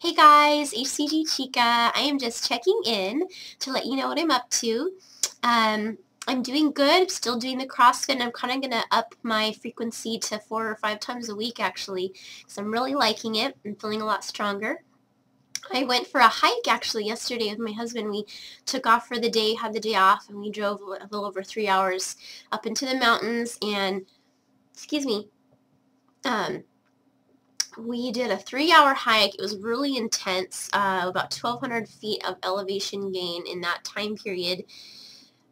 Hey guys, HCG Chica. I am just checking in to let you know what I'm up to. Um, I'm doing good. I'm still doing the CrossFit and I'm kind of going to up my frequency to four or five times a week actually because I'm really liking it. I'm feeling a lot stronger. I went for a hike actually yesterday with my husband. We took off for the day, had the day off, and we drove a little over three hours up into the mountains and, excuse me, um, we did a three-hour hike. It was really intense, uh, about 1,200 feet of elevation gain in that time period.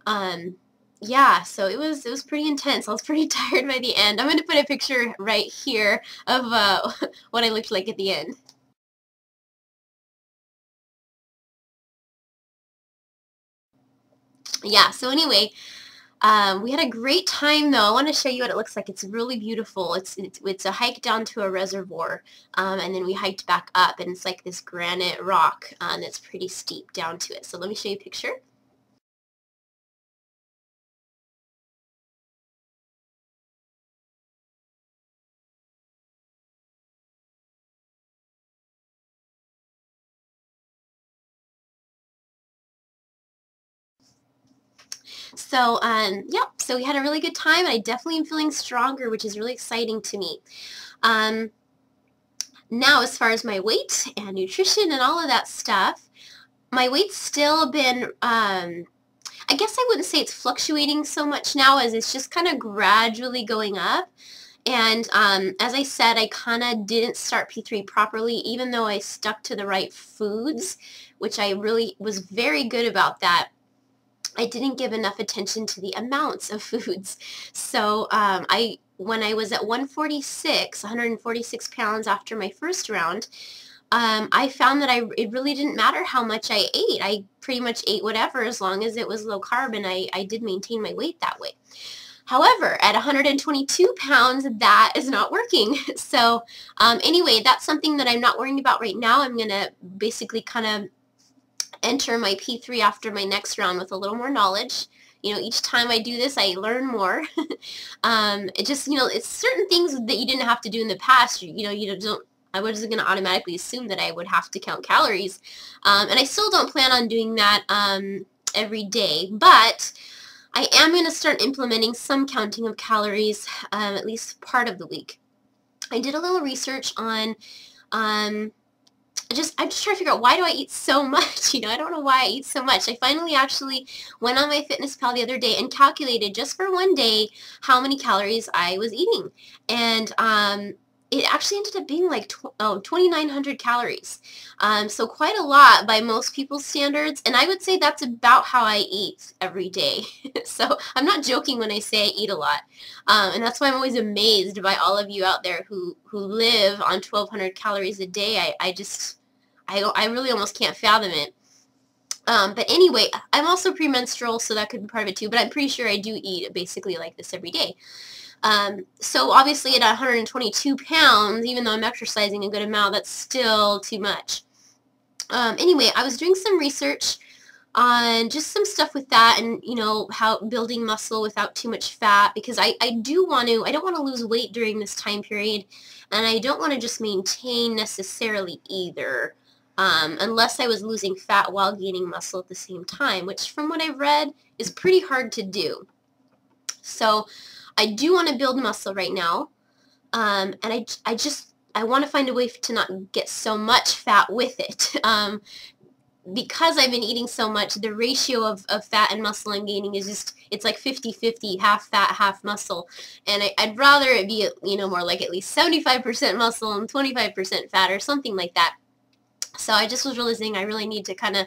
Um, yeah, so it was it was pretty intense. I was pretty tired by the end. I'm going to put a picture right here of uh, what I looked like at the end. Yeah, so anyway, um, we had a great time though. I want to show you what it looks like. It's really beautiful. It's it's, it's a hike down to a reservoir, um, and then we hiked back up, and it's like this granite rock uh, that's pretty steep down to it. So let me show you a picture. So, um, yep, so we had a really good time, and I definitely am feeling stronger, which is really exciting to me. Um, now, as far as my weight and nutrition and all of that stuff, my weight's still been, um, I guess I wouldn't say it's fluctuating so much now as it's just kind of gradually going up. And um, as I said, I kind of didn't start P3 properly, even though I stuck to the right foods, which I really was very good about that. I didn't give enough attention to the amounts of foods. So um, I, when I was at 146, 146 pounds after my first round, um, I found that I, it really didn't matter how much I ate. I pretty much ate whatever as long as it was low carb and I, I did maintain my weight that way. However, at 122 pounds, that is not working. So um, anyway, that's something that I'm not worrying about right now. I'm going to basically kind of enter my P3 after my next round with a little more knowledge. You know, each time I do this, I learn more. um, it just, you know, it's certain things that you didn't have to do in the past. You, you know, you don't, I wasn't going to automatically assume that I would have to count calories. Um, and I still don't plan on doing that um, every day. But I am going to start implementing some counting of calories um, at least part of the week. I did a little research on um, just I'm just trying to figure out why do I eat so much? You know, I don't know why I eat so much. I finally actually went on my fitness pal the other day and calculated just for one day how many calories I was eating. And um, it actually ended up being like tw oh, 2,900 calories. Um, so quite a lot by most people's standards. And I would say that's about how I eat every day. so I'm not joking when I say I eat a lot. Um, and that's why I'm always amazed by all of you out there who, who live on 1,200 calories a day. I, I just, I, I really almost can't fathom it. Um, but anyway, I'm also premenstrual, so that could be part of it too. But I'm pretty sure I do eat basically like this every day. Um, so obviously at 122 pounds, even though I'm exercising a good amount, that's still too much. Um, anyway, I was doing some research on just some stuff with that and, you know, how building muscle without too much fat because I, I do want to, I don't want to lose weight during this time period and I don't want to just maintain necessarily either. Um, unless I was losing fat while gaining muscle at the same time, which from what I've read is pretty hard to do. So I do want to build muscle right now, um, and I, I just, I want to find a way to not get so much fat with it. Um, because I've been eating so much, the ratio of, of fat and muscle I'm gaining is just, it's like 50-50, half fat, half muscle. And I, would rather it be, you know, more like at least 75% muscle and 25% fat or something like that. So I just was realizing I really need to kind of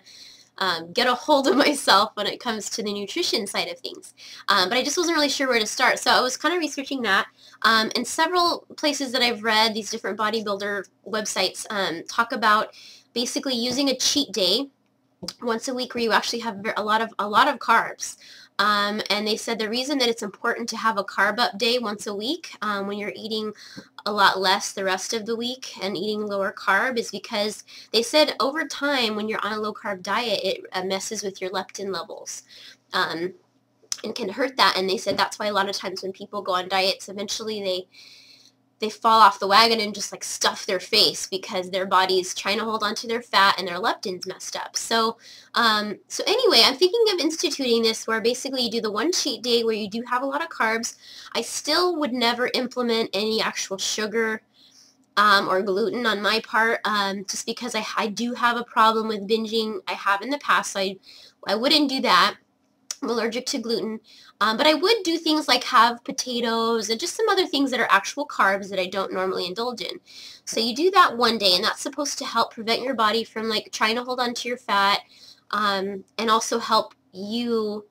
um, get a hold of myself when it comes to the nutrition side of things. Um, but I just wasn't really sure where to start. So I was kind of researching that. Um, and several places that I've read, these different bodybuilder websites, um, talk about basically using a cheat day once a week where you actually have a lot of a lot of carbs. Um, and they said the reason that it's important to have a carb up day once a week um, when you're eating a lot less the rest of the week and eating lower carb is because they said over time when you're on a low carb diet it uh, messes with your leptin levels um, and can hurt that. And they said that's why a lot of times when people go on diets eventually they they fall off the wagon and just like stuff their face because their body's trying to hold on to their fat and their leptin's messed up. So, um, so anyway, I'm thinking of instituting this where basically you do the one cheat day where you do have a lot of carbs. I still would never implement any actual sugar um, or gluten on my part um, just because I, I do have a problem with binging. I have in the past, so I, I wouldn't do that. I'm allergic to gluten. Um, but I would do things like have potatoes and just some other things that are actual carbs that I don't normally indulge in. So you do that one day, and that's supposed to help prevent your body from like trying to hold on to your fat um, and also help you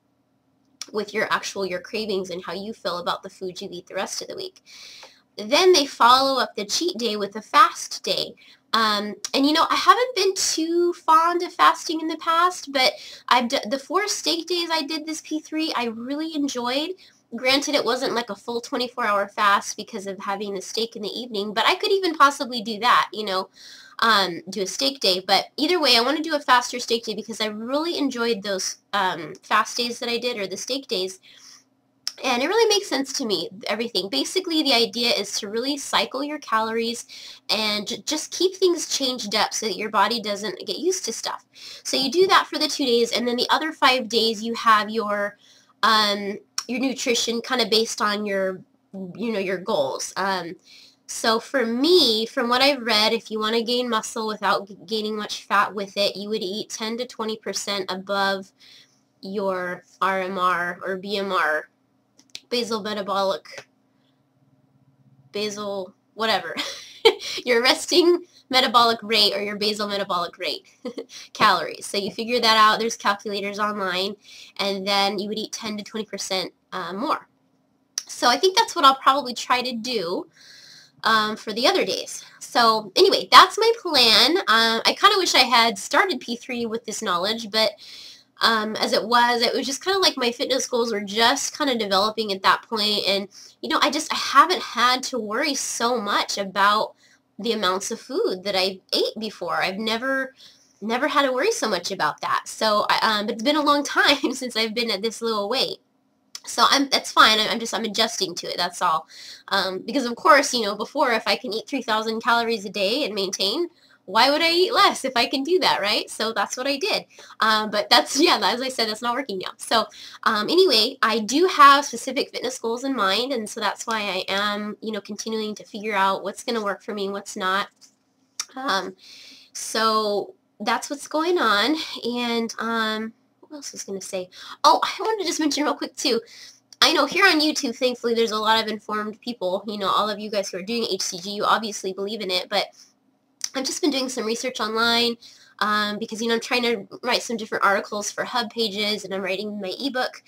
with your actual your cravings and how you feel about the food you eat the rest of the week. Then they follow up the cheat day with a fast day. Um, and you know, I haven't been too fond of fasting in the past, but I've d- the four steak days I did this P3, I really enjoyed. Granted, it wasn't like a full 24-hour fast because of having a steak in the evening, but I could even possibly do that, you know, um, do a steak day. But either way, I want to do a faster steak day because I really enjoyed those um, fast days that I did, or the steak days. And it really makes sense to me, everything. Basically, the idea is to really cycle your calories and just keep things changed up so that your body doesn't get used to stuff. So you do that for the two days, and then the other five days you have your um, your nutrition kind of based on your, you know, your goals. Um, so for me, from what I've read, if you want to gain muscle without gaining much fat with it, you would eat 10 to 20% above your RMR or BMR basal metabolic, basal, whatever, your resting metabolic rate or your basal metabolic rate calories. So you figure that out. There's calculators online. And then you would eat 10 to 20% uh, more. So I think that's what I'll probably try to do um, for the other days. So anyway, that's my plan. Um, I kind of wish I had started P3 with this knowledge, but um, as it was. It was just kind of like my fitness goals were just kind of developing at that point. And, you know, I just, I haven't had to worry so much about the amounts of food that I ate before. I've never, never had to worry so much about that. So, um, it's been a long time since I've been at this little weight. So I'm, that's fine. I'm just, I'm adjusting to it. That's all. Um, because of course, you know, before if I can eat 3,000 calories a day and maintain, why would I eat less if I can do that, right? So that's what I did. Um, but that's, yeah, as I said, that's not working now. So um, anyway, I do have specific fitness goals in mind, and so that's why I am, you know, continuing to figure out what's going to work for me and what's not. Um, so that's what's going on. And um, what else was going to say? Oh, I wanted to just mention real quick, too. I know here on YouTube, thankfully, there's a lot of informed people. You know, all of you guys who are doing HCG, you obviously believe in it, but I've just been doing some research online um, because, you know, I'm trying to write some different articles for hub pages and I'm writing my ebook.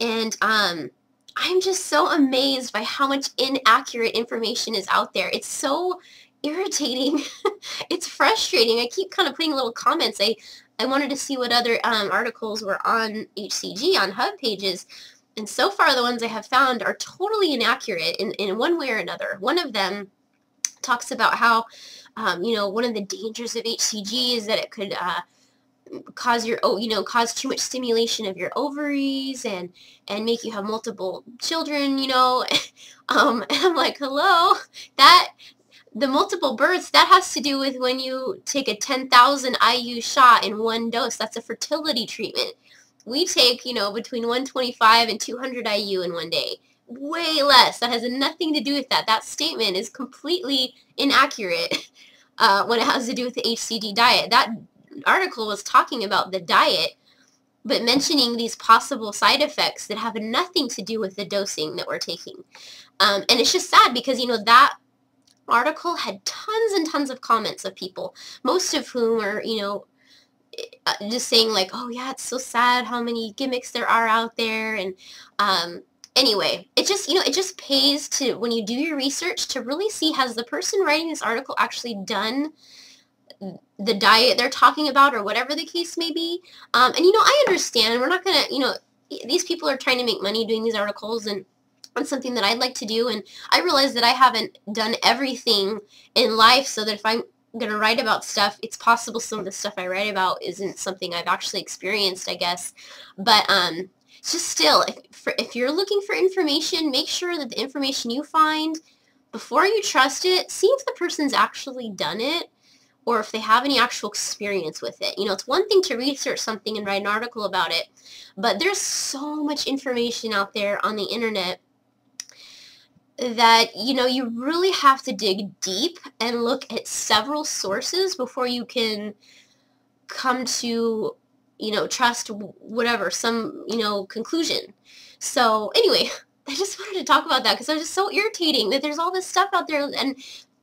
And um, I'm just so amazed by how much inaccurate information is out there. It's so irritating. it's frustrating. I keep kind of putting little comments. I, I wanted to see what other um, articles were on HCG, on hub pages. And so far the ones I have found are totally inaccurate in, in one way or another. One of them talks about how um, you know, one of the dangers of HCG is that it could uh, cause your, oh, you know, cause too much stimulation of your ovaries and, and make you have multiple children, you know. um, and I'm like, hello, that, the multiple births, that has to do with when you take a 10,000 IU shot in one dose. That's a fertility treatment. We take, you know, between 125 and 200 IU in one day way less. That has nothing to do with that. That statement is completely inaccurate uh, when it has to do with the HCG diet. That article was talking about the diet, but mentioning these possible side effects that have nothing to do with the dosing that we're taking. Um, and it's just sad because, you know, that article had tons and tons of comments of people, most of whom are, you know, uh, just saying like, oh yeah, it's so sad how many gimmicks there are out there. And um, anyway, it just, you know, it just pays to, when you do your research, to really see has the person writing this article actually done the diet they're talking about or whatever the case may be. Um, and, you know, I understand. We're not going to, you know, these people are trying to make money doing these articles and it's something that I'd like to do. And I realize that I haven't done everything in life so that if I'm going to write about stuff, it's possible some of the stuff I write about isn't something I've actually experienced, I guess. But, um, just still, if, for, if you're looking for information, make sure that the information you find before you trust it, see if the person's actually done it or if they have any actual experience with it. You know, it's one thing to research something and write an article about it, but there's so much information out there on the internet that, you know, you really have to dig deep and look at several sources before you can come to, you know, trust whatever, some, you know, conclusion. So anyway, I just wanted to talk about that because was just so irritating that there's all this stuff out there and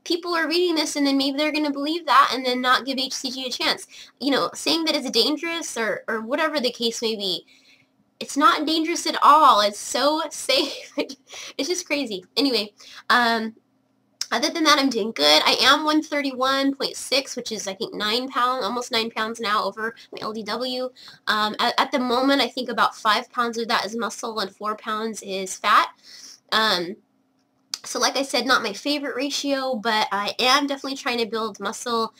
people are reading this and then maybe they're going to believe that and then not give HCG a chance. You know, saying that it's dangerous or, or whatever the case may be, it's not dangerous at all. It's so safe. it's just crazy. Anyway, um, other than that, I'm doing good. I am 131.6, which is, I think, 9 pounds, almost 9 pounds now over my LDW. Um, at, at, the moment, I think about 5 pounds of that is muscle and 4 pounds is fat. Um, so like I said, not my favorite ratio, but I am definitely trying to build muscle.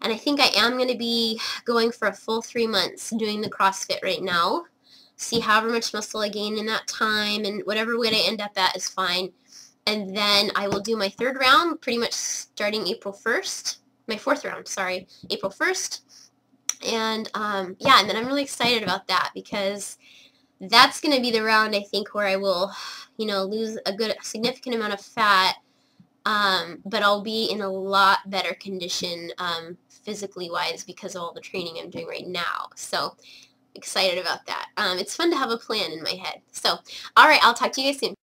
And I think I am going to be going for a full three months doing the CrossFit right now. See however much muscle I gain in that time, and whatever weight I end up at is fine and then I will do my third round pretty much starting April 1st. My fourth round, sorry, April 1st. And um, yeah, and then I'm really excited about that because that's going to be the round I think where I will, you know, lose a good significant amount of fat, um, but I'll be in a lot better condition um, physically wise because of all the training I'm doing right now. So excited about that. Um, it's fun to have a plan in my head. So, all right, I'll talk to you guys soon.